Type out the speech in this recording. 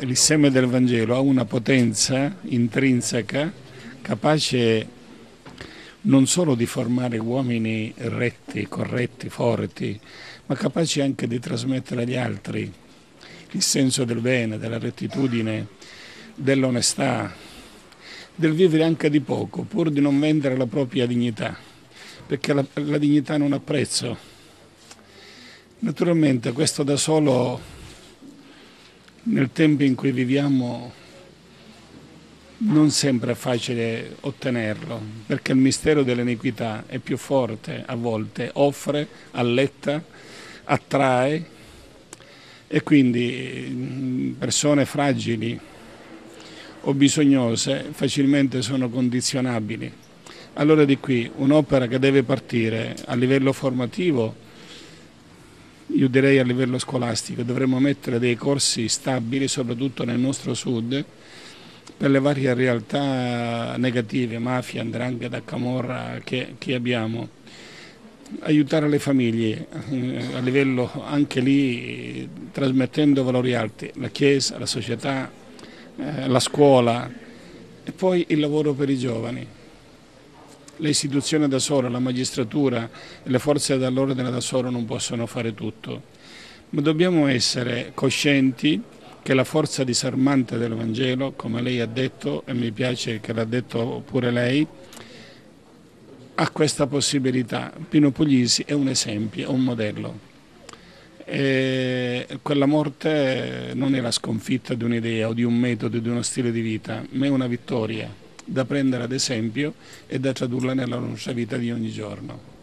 Il seme del Vangelo ha una potenza intrinseca capace non solo di formare uomini retti, corretti, forti, ma capaci anche di trasmettere agli altri il senso del bene, della rettitudine, dell'onestà, del vivere anche di poco, pur di non vendere la propria dignità, perché la, la dignità non ha prezzo. Naturalmente questo da solo nel tempo in cui viviamo non sempre è facile ottenerlo, perché il mistero dell'iniquità è più forte a volte, offre, alletta, attrae e quindi persone fragili o bisognose facilmente sono condizionabili. Allora di qui un'opera che deve partire a livello formativo io direi a livello scolastico dovremmo mettere dei corsi stabili, soprattutto nel nostro sud, per le varie realtà negative, mafia, andrangheta, camorra che, che abbiamo. Aiutare le famiglie eh, a livello anche lì trasmettendo valori alti, la Chiesa, la società, eh, la scuola e poi il lavoro per i giovani le istituzioni da solo, la magistratura le forze dell'ordine da solo non possono fare tutto, ma dobbiamo essere coscienti che la forza disarmante del Vangelo, come lei ha detto, e mi piace che l'ha detto pure lei, ha questa possibilità. Pino Puglisi è un esempio, è un modello. E quella morte non è la sconfitta di un'idea o di un metodo, di uno stile di vita, ma è una vittoria da prendere ad esempio e da tradurla nella nostra vita di ogni giorno.